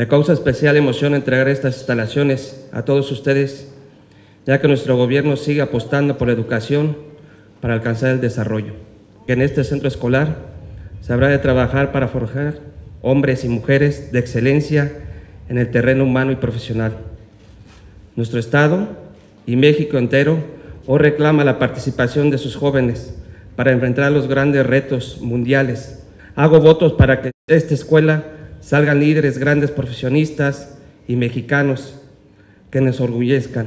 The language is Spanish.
Me causa especial emoción entregar estas instalaciones a todos ustedes, ya que nuestro gobierno sigue apostando por la educación para alcanzar el desarrollo. En este centro escolar se habrá de trabajar para forjar hombres y mujeres de excelencia en el terreno humano y profesional. Nuestro Estado y México entero hoy reclama la participación de sus jóvenes para enfrentar los grandes retos mundiales. Hago votos para que esta escuela salgan líderes, grandes profesionistas y mexicanos que nos orgullezcan.